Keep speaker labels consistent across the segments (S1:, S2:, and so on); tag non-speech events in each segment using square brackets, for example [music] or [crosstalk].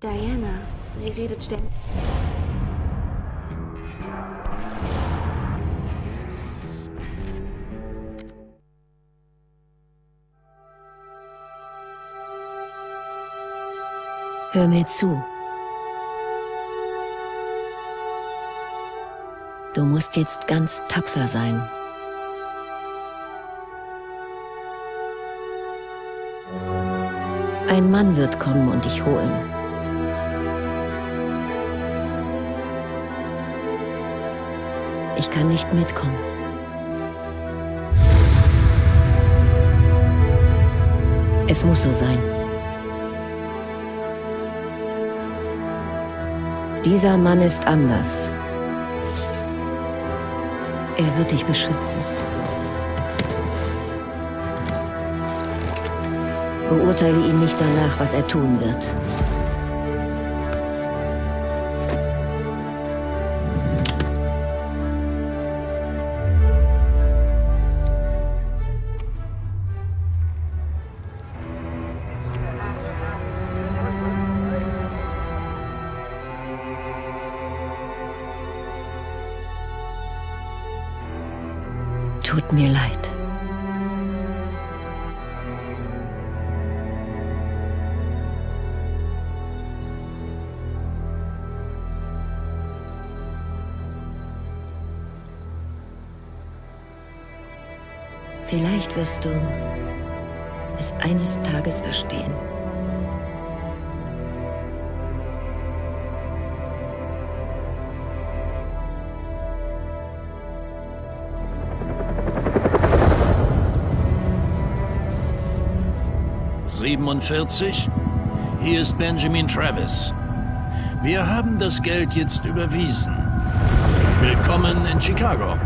S1: Diana, sie redet ständig.
S2: Hör mir zu. Du musst jetzt ganz tapfer sein. Ein Mann wird kommen und dich holen. Ich kann nicht mitkommen. Es muss so sein. Dieser Mann ist anders. Er wird dich beschützen. Beurteile ihn nicht danach, was er tun wird. Wirst du es eines Tages verstehen.
S3: »47? Hier ist Benjamin Travis. Wir haben das Geld jetzt überwiesen. Willkommen in Chicago.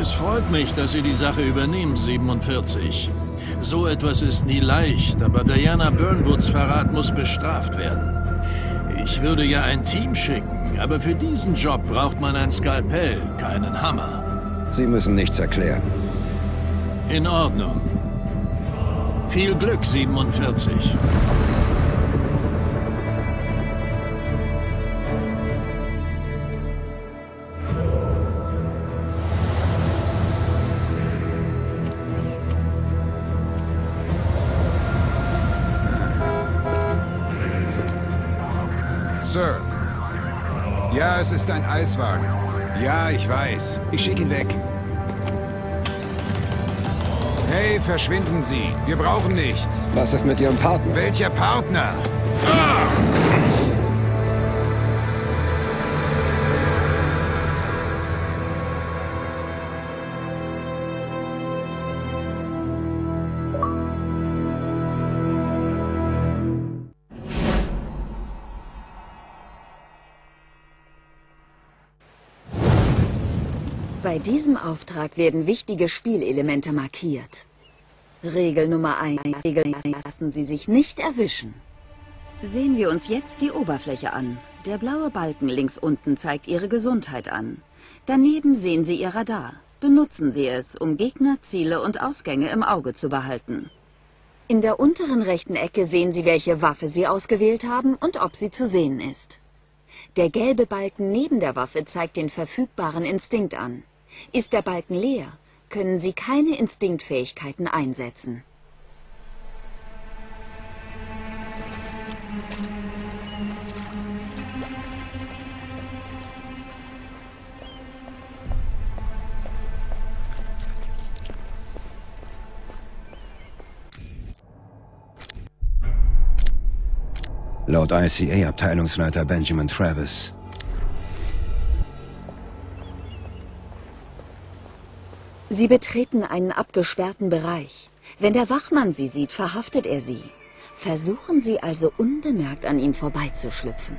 S3: Es freut mich, dass Sie die Sache übernehmen, 47. So etwas ist nie leicht, aber Diana Burnwoods Verrat muss bestraft werden. Ich würde ja ein Team schicken, aber für diesen Job braucht man ein Skalpell, keinen Hammer.
S4: Sie müssen nichts erklären.
S3: In Ordnung. Viel Glück, 47.
S5: Sir. Ja, es ist ein Eiswagen. Ja, ich weiß. Ich schicke ihn weg. Hey, verschwinden Sie. Wir brauchen nichts.
S4: Was ist mit Ihrem Partner?
S5: Welcher Partner? Ah!
S6: Bei diesem Auftrag werden wichtige Spielelemente markiert. Regel Nummer 1. Regeln lassen Sie sich nicht erwischen. Sehen wir uns jetzt die Oberfläche an. Der blaue Balken links unten zeigt Ihre Gesundheit an. Daneben sehen Sie Ihr Radar. Benutzen Sie es, um Gegner, Ziele und Ausgänge im Auge zu behalten. In der unteren rechten Ecke sehen Sie, welche Waffe Sie ausgewählt haben und ob sie zu sehen ist. Der gelbe Balken neben der Waffe zeigt den verfügbaren Instinkt an. Ist der Balken leer, können Sie keine Instinktfähigkeiten einsetzen.
S4: Laut ICA-Abteilungsleiter Benjamin Travis.
S6: Sie betreten einen abgesperrten Bereich. Wenn der Wachmann Sie sieht, verhaftet er Sie. Versuchen Sie also unbemerkt an ihm vorbeizuschlüpfen.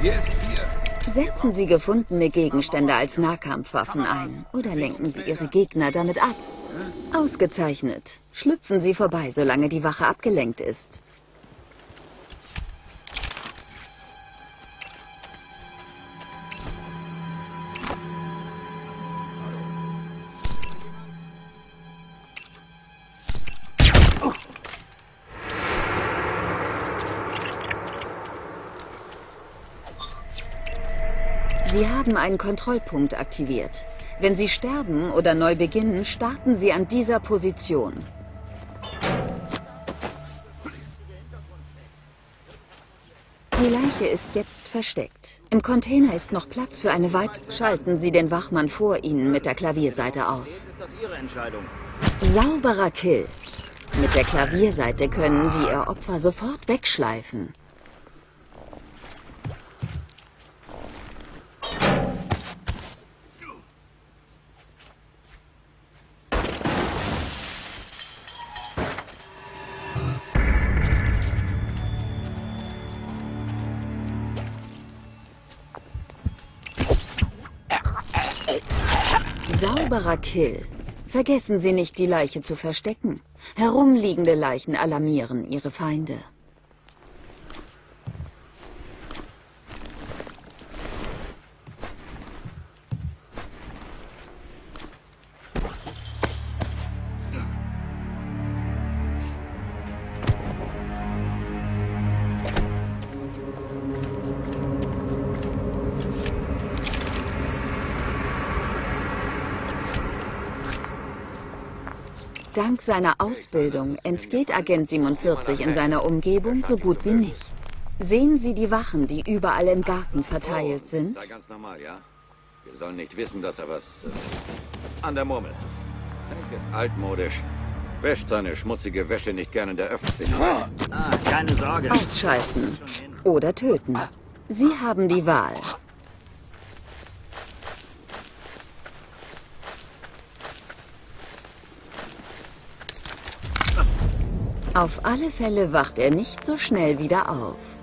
S5: Hier ist Bier.
S6: Setzen Sie gefundene Gegenstände als Nahkampfwaffen ein oder lenken Sie Ihre Gegner damit ab. Ausgezeichnet. Schlüpfen Sie vorbei, solange die Wache abgelenkt ist. Haben einen Kontrollpunkt aktiviert. Wenn Sie sterben oder neu beginnen, starten Sie an dieser Position. Die Leiche ist jetzt versteckt. Im Container ist noch Platz für eine weit... Schalten Sie den Wachmann vor Ihnen mit der Klavierseite aus. Sauberer Kill. Mit der Klavierseite können Sie Ihr Opfer sofort wegschleifen. Sauberer Kill. Vergessen Sie nicht, die Leiche zu verstecken. Herumliegende Leichen alarmieren Ihre Feinde. Dank seiner Ausbildung entgeht Agent 47 in seiner Umgebung so gut wie nichts. Sehen Sie die Wachen, die überall im Garten verteilt sind?
S7: Sei ganz normal, ja? Wir sollen nicht wissen, dass er was äh, an der Murmel. Hank ist altmodisch. Wäscht seine schmutzige Wäsche nicht gern in der Öffentlichkeit.
S8: Ah, keine Sorge.
S6: Ausschalten oder töten. Sie haben die Wahl. Auf alle Fälle wacht er nicht so schnell wieder auf.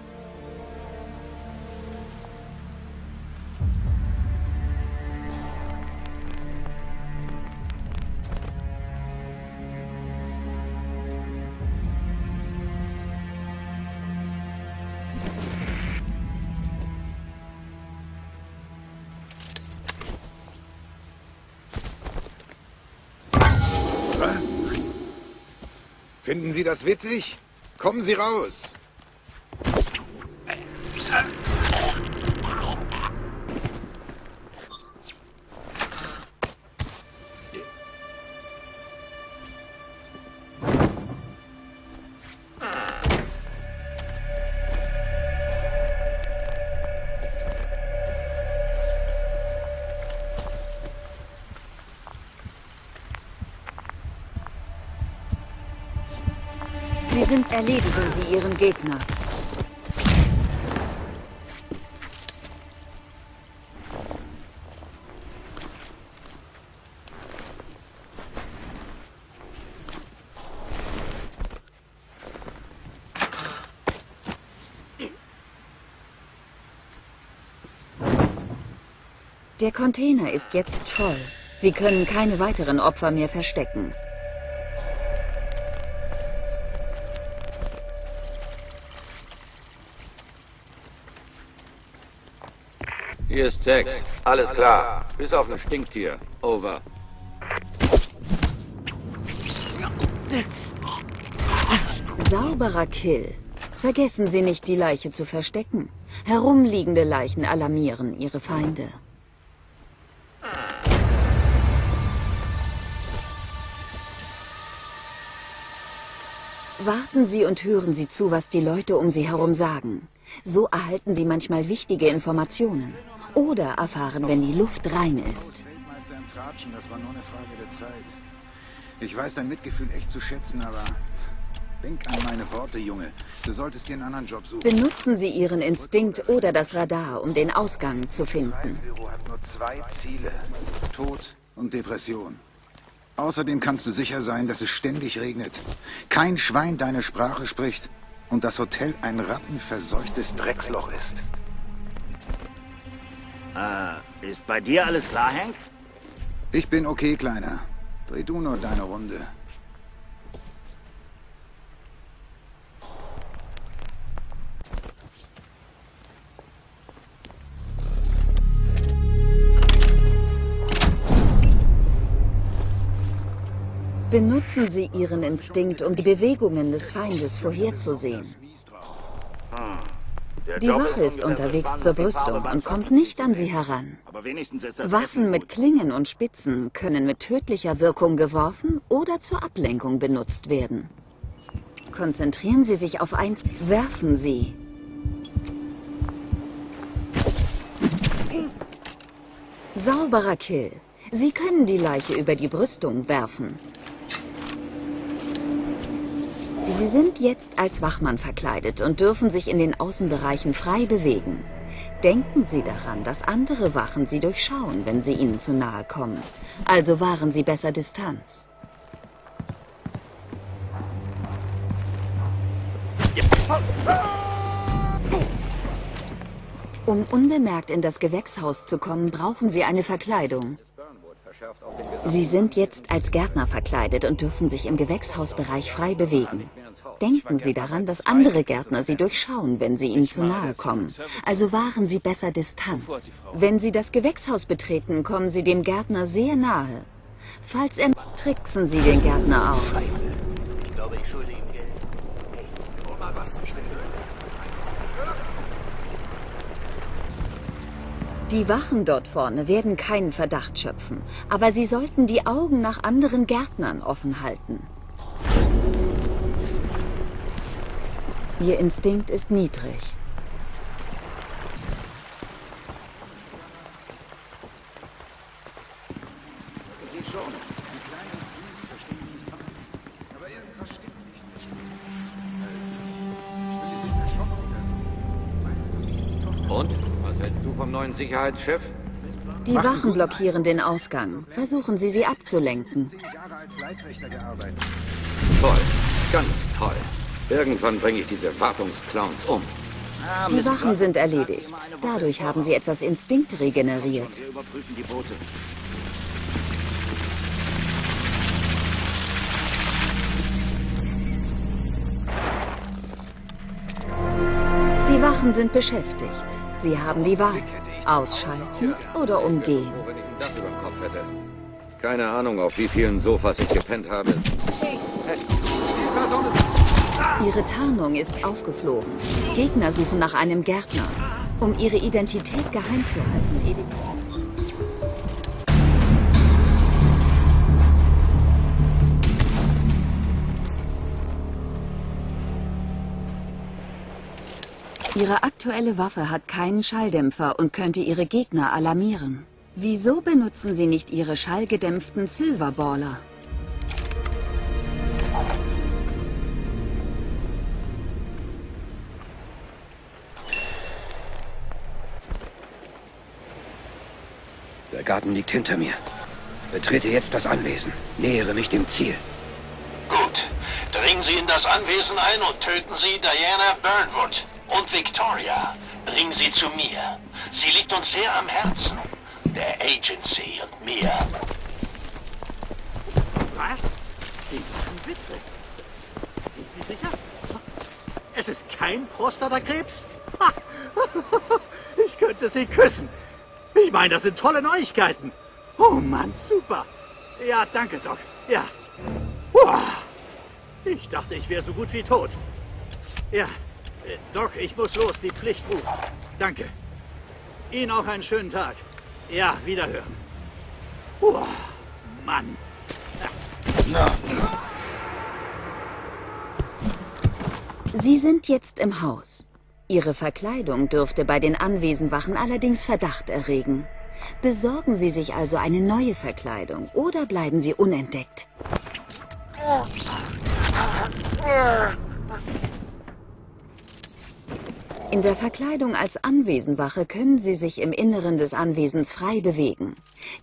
S5: Sie das witzig? Kommen Sie raus!
S6: Sind erledigen Sie Ihren Gegner. Der Container ist jetzt voll. Sie können keine weiteren Opfer mehr verstecken.
S7: Hier ist Tex. Alles klar. Bis auf ein Stinktier. Over.
S6: Sauberer Kill. Vergessen Sie nicht, die Leiche zu verstecken. Herumliegende Leichen alarmieren Ihre Feinde. Warten Sie und hören Sie zu, was die Leute um Sie herum sagen. So erhalten Sie manchmal wichtige Informationen. Oder erfahren, wenn die Luft rein ist.
S5: Weltmeister im Tratschen, das war nur eine Frage der Zeit. Ich weiß dein Mitgefühl echt zu schätzen, aber denk an meine Worte, Junge. Du solltest dir einen anderen Job suchen.
S6: Benutzen Sie Ihren Instinkt oder das Radar, um den Ausgang zu finden.
S5: Reisebüro hat nur zwei Ziele. Tod und Depression. Außerdem kannst du sicher sein, dass es ständig regnet. Kein Schwein deine Sprache spricht und das Hotel ein rattenverseuchtes Drecksloch ist.
S8: Äh, ist bei dir alles klar, Hank?
S5: Ich bin okay, Kleiner. Dreh du nur deine Runde.
S6: Benutzen Sie Ihren Instinkt, um die Bewegungen des Feindes vorherzusehen.
S8: Der
S6: Die Wache ist unterwegs
S8: 20
S6: zur Brüstung und kommt nicht an sie heran. Waffen mit. Klingen und Spitzen können mit tödlicher Wirkung geworfen oder zur Ablenkung benutzt werden. Konzentrieren Sie sich auf eins. Werfen Sie. Sauberer Kill. Sie können die Leiche über die Brüstung werfen. Sie sind jetzt als Wachmann verkleidet und dürfen sich in den Außenbereichen frei bewegen. Denken Sie daran, dass andere Wachen Sie durchschauen, wenn Sie ihnen zu nahe kommen. Also wahren Sie besser Distanz. Um unbemerkt in das Gewächshaus zu kommen, brauchen Sie eine Verkleidung. Sie sind jetzt als Gärtner verkleidet und dürfen sich im Gewächshausbereich frei bewegen. Denken Sie daran, dass andere Gärtner Sie durchschauen, wenn Sie ihnen zu nahe kommen. Also wahren Sie besser Distanz. Wenn Sie das Gewächshaus betreten, kommen Sie dem Gärtner sehr nahe. Falls er... tricksen Sie den Gärtner aus.
S9: Ich glaube, ich schulde ihm Geld. Hey, hol mal was zum Schwindel.
S6: Die Wachen dort vorne werden keinen Verdacht schöpfen, aber sie sollten die Augen nach anderen Gärtnern offen halten. Ihr Instinkt ist niedrig.
S7: Sicherheitschef?
S6: Die Wachen blockieren den Ausgang. Versuchen Sie, sie abzulenken.
S7: Toll. Ganz toll. Irgendwann bringe ich diese Wartungsclowns um.
S6: Die Wachen sind erledigt. Dadurch haben sie etwas Instinkt regeneriert.
S8: Die
S6: Wachen sind beschäftigt. Sie haben die Wahl. Ausschalten oder umgehen.
S7: Keine Ahnung, auf wie vielen Sofas ich gepennt habe.
S6: Ihre Tarnung ist aufgeflogen. Gegner suchen nach einem Gärtner. Um ihre Identität geheim zu halten, Ihre aktuelle Waffe hat keinen Schalldämpfer und könnte Ihre Gegner alarmieren. Wieso benutzen Sie nicht Ihre schallgedämpften Silverballer?
S4: Der Garten liegt hinter mir. Betrete jetzt das Anwesen. Nähere mich dem Ziel.
S9: Gut. Dringen Sie in das Anwesen ein und töten Sie Diana Burnwood und Victoria. Bringen Sie zu mir. Sie liegt uns sehr am Herzen. Der Agency und mir.
S8: Was? Sie machen Witze. Sind Sie sicher? Es ist kein Prostatakrebs? [laughs] Ich könnte Sie küssen. Ich meine, das sind tolle Neuigkeiten. Oh Mann, super. Ja, danke, Doc. Ja. Ich dachte, ich wäre so gut wie tot. Ja, Doc, ich muss los. Die Pflicht ruft. Danke. Ihnen auch einen schönen Tag. Ja, wiederhören. Uah, Mann.
S6: Sie sind jetzt im Haus. Ihre Verkleidung dürfte bei den Anwesenwachen allerdings Verdacht erregen. Besorgen Sie sich also eine neue Verkleidung oder bleiben Sie unentdeckt. In der Verkleidung als Anwesenwache können Sie sich im Inneren des Anwesens frei bewegen.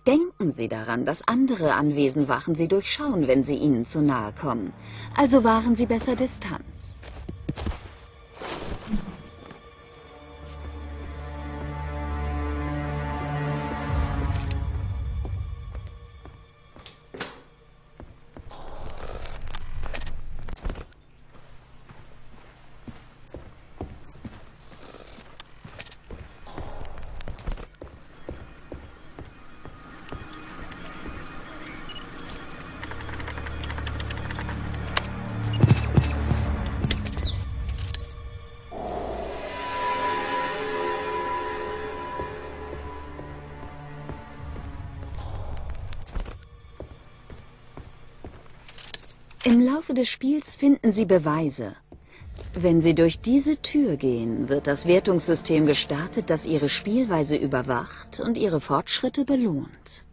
S6: Denken Sie daran, dass andere Anwesenwachen Sie durchschauen, wenn Sie ihnen zu nahe kommen. Also wahren Sie besser Distanz. Laufe des Spiels finden Sie Beweise. Wenn Sie durch diese Tür gehen, wird das Wertungssystem gestartet, das Ihre Spielweise überwacht und Ihre Fortschritte belohnt.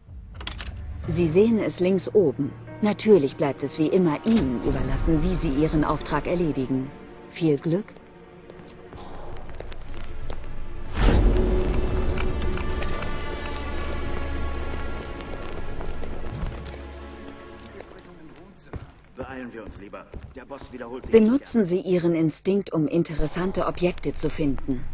S6: Sie sehen es links oben. Natürlich bleibt es wie immer Ihnen überlassen, wie Sie Ihren Auftrag erledigen. Viel Glück. Benutzen Sie Ihren Instinkt, um interessante Objekte zu finden.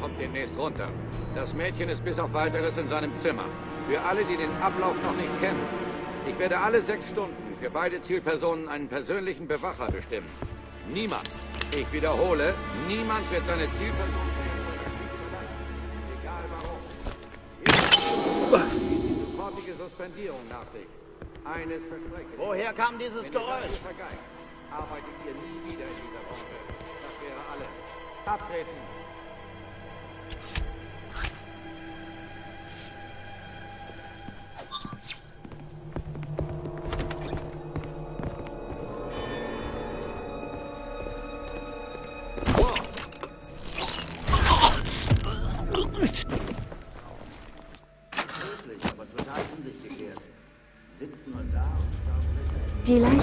S7: Kommt demnächst runter. Das Mädchen ist bis auf weiteres in seinem Zimmer. Für alle, die den Ablauf noch nicht kennen. Ich werde alle sechs Stunden für beide Zielpersonen einen persönlichen Bewacher bestimmen. Niemand, ich wiederhole, niemand wird seine Zielperson Egal warum. Sofortige Suspendierung nach sich. Eines verspreche.
S8: Woher kam dieses Geräusch?
S7: arbeitet ihr nie wieder in dieser Branche. Das wäre alles. Abtreten.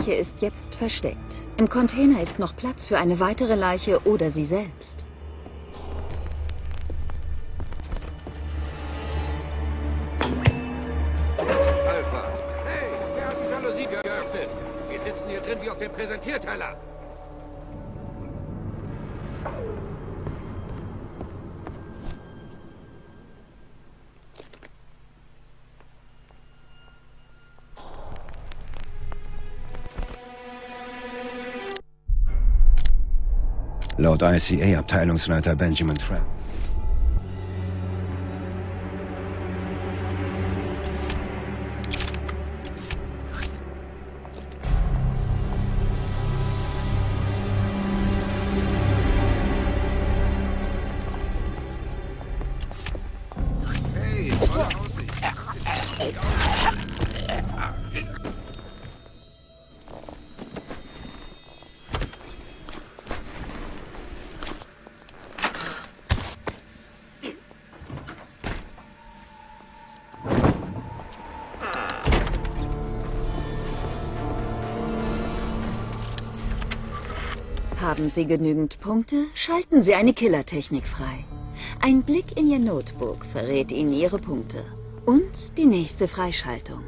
S6: Leiche ist jetzt versteckt. Im Container ist noch Platz für eine weitere Leiche oder sie selbst.
S7: Alpha. Hey, wer hat die Jalousie geöffnet? Wir sitzen hier drin wie auf dem Präsentierteller.
S4: Laut ICA-Abteilungsleiter Benjamin Trapp.
S6: Haben Sie genügend Punkte? Schalten Sie eine Killertechnik frei. Ein Blick in Ihr Notebook verrät Ihnen Ihre Punkte. Und die nächste Freischaltung.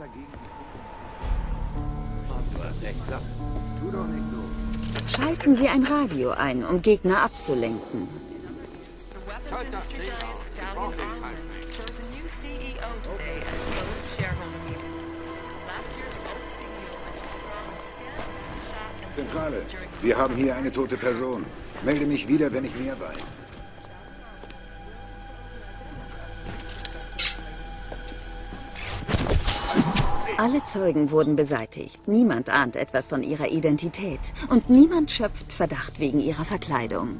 S5: So.
S6: Schalten Sie ein Radio ein, um Gegner abzulenken.
S5: Zentrale, wir haben hier eine tote Person. Melde mich wieder, wenn ich mehr weiß.
S6: Alle Zeugen wurden beseitigt. Niemand ahnt etwas von ihrer Identität. Und niemand schöpft Verdacht wegen ihrer Verkleidung.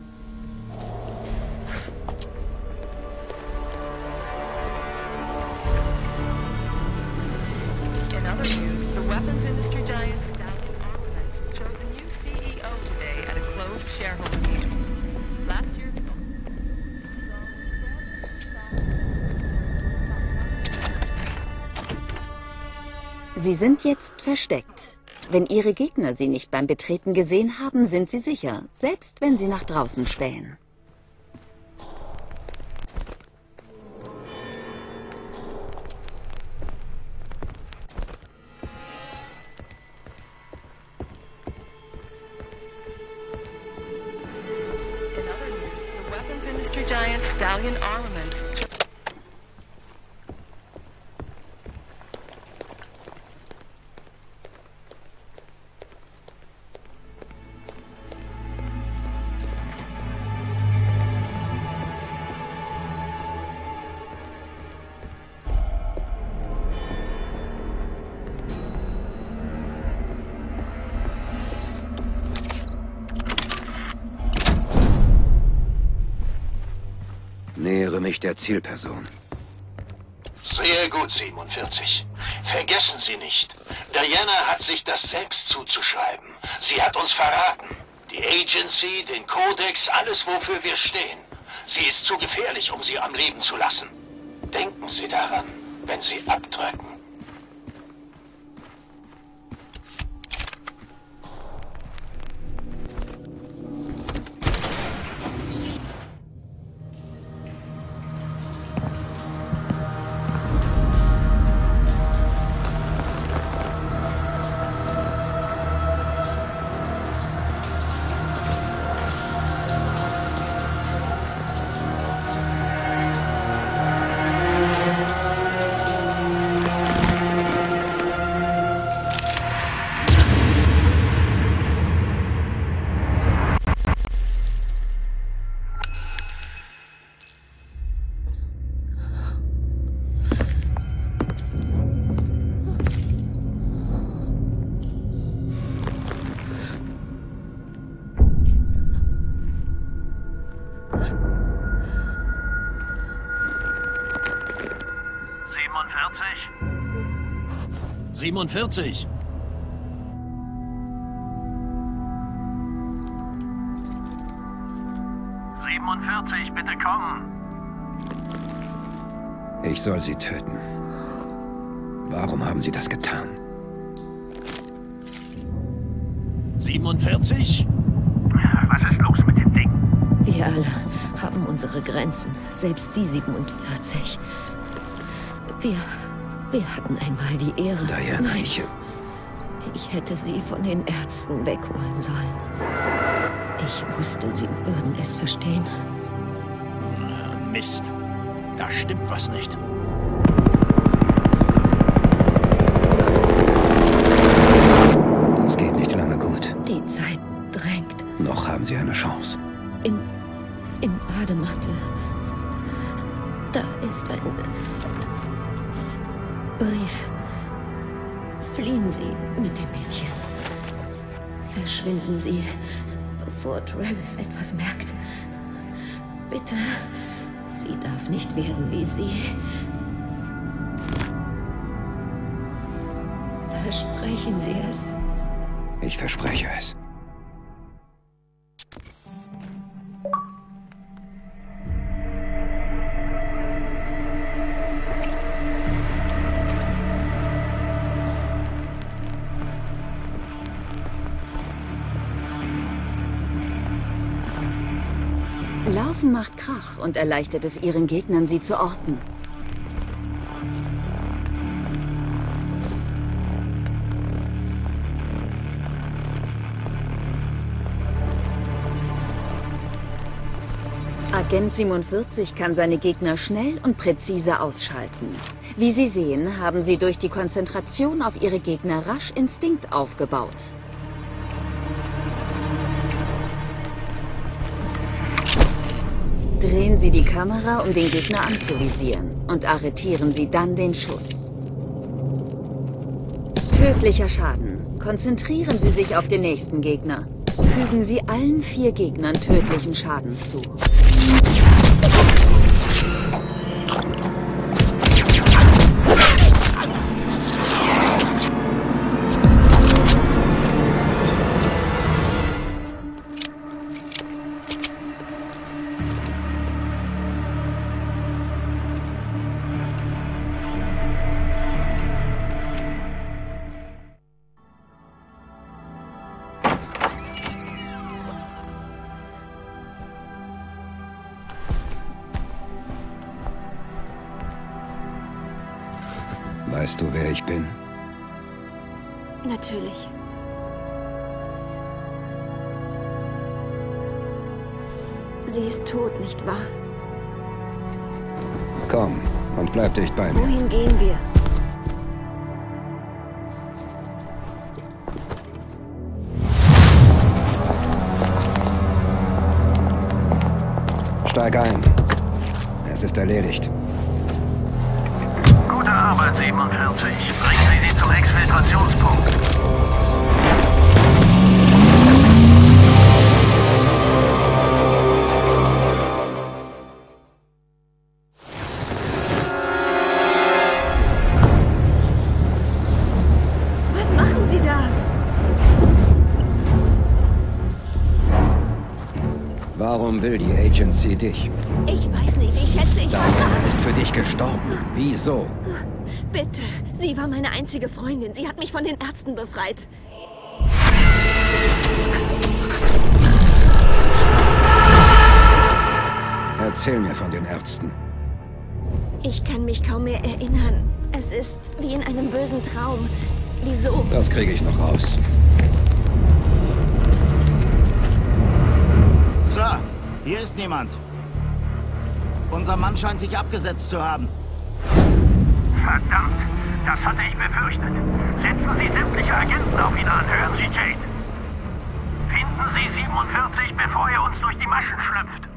S6: Sie sind jetzt versteckt. Wenn Ihre Gegner Sie nicht beim Betreten gesehen haben, sind Sie sicher, selbst wenn Sie nach draußen spähen.
S10: Industry giant Stallion Armaments
S4: Nähere mich der Zielperson.
S9: Sehr gut, 47. Vergessen Sie nicht, Diana hat sich das selbst zuzuschreiben. Sie hat uns verraten. Die Agency, den Kodex, alles, wofür wir stehen. Sie ist zu gefährlich, um sie am Leben zu lassen. Denken Sie daran, wenn Sie abdrücken.
S3: Siebenundvierzig.
S9: bitte kommen.
S4: Ich soll sie töten. Warum haben Sie das getan?
S3: 47?
S9: Was ist los mit dem Ding?
S2: Wir alle haben unsere Grenzen, selbst Sie 47. Wir, wir hatten einmal die Ehre.
S4: Diana,
S2: Nein,
S4: ich...
S2: ich hätte Sie von den Ärzten wegholen sollen. Ich wusste, Sie würden es verstehen.
S3: Mist. Da stimmt was nicht.
S2: Bevor Travis etwas merkt. Bitte, sie darf nicht werden wie Sie. Versprechen Sie es.
S4: Ich verspreche es.
S6: Und erleichtert es ihren Gegnern, sie zu orten. Agent 47 kann seine Gegner schnell und präzise ausschalten. Wie Sie sehen, haben sie durch die Konzentration auf ihre Gegner rasch Instinkt aufgebaut. Drehen Sie die Kamera, um den Gegner anzuvisieren und arretieren Sie dann den Schuss. Tödlicher Schaden. Konzentrieren Sie sich auf den nächsten Gegner. Fügen Sie allen vier Gegnern tödlichen Schaden zu.
S1: Natürlich. Sie ist tot, nicht wahr?
S4: Komm und bleib dicht bei mir.
S1: Wohin gehen wir?
S4: Steig ein. Es ist erledigt.
S3: Gute Arbeit, 47. Zum Exfiltrationspunkt.
S4: Warum will die Agency dich?
S1: Ich weiß nicht, ich schätze, ich
S4: Diana ist für dich gestorben. Wieso?
S1: Bitte, sie war meine einzige Freundin. Sie hat mich von den Ärzten befreit.
S4: Erzähl mir von den Ärzten.
S1: Ich kann mich kaum mehr erinnern. Es ist wie in einem bösen Traum. Wieso?
S4: Das kriege ich noch raus.
S11: Hier ist niemand. Unser Mann scheint sich abgesetzt zu haben.
S3: Verdammt, das hatte ich befürchtet. Setzen Sie sämtliche Agenten auf ihn an. Hören Sie, Jade. Finden Sie 47, bevor er uns durch die Maschen schlüpft.